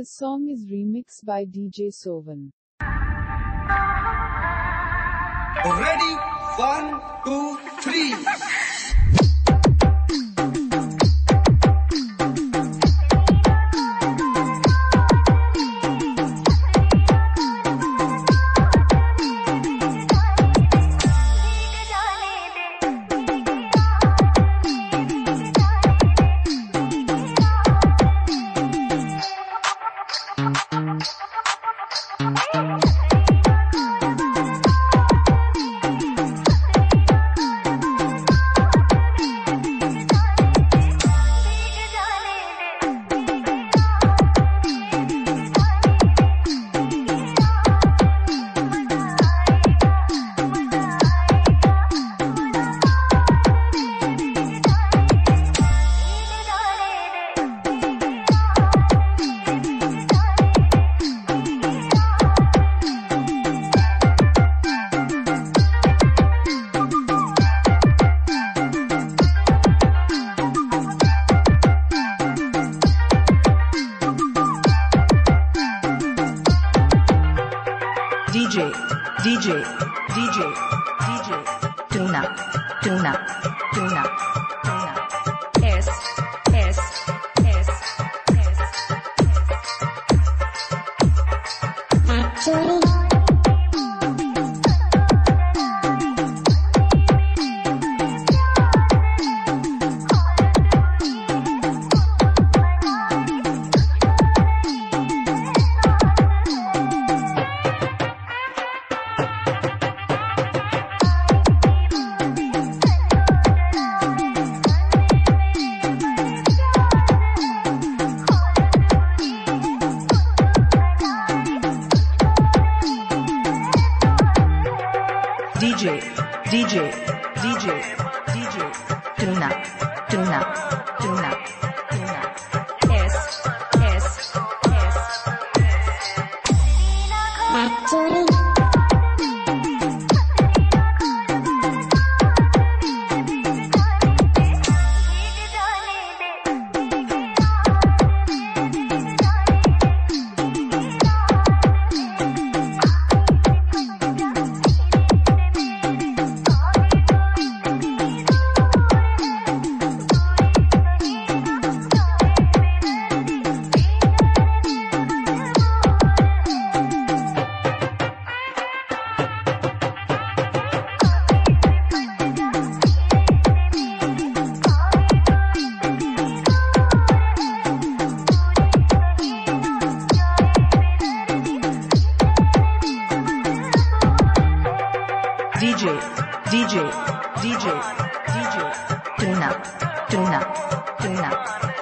The song is remixed by DJ Shovan. Ready? One, two, three. DJ, DJ, DJ, Tuna, Tuna, Tuna. S, DJ, DJ, DJ, DJ, Tuna, Tuna, Tuna, Tuna. S, S, S, DJ, DJ, DJ, DJ, Tuna, Tuna, Tuna,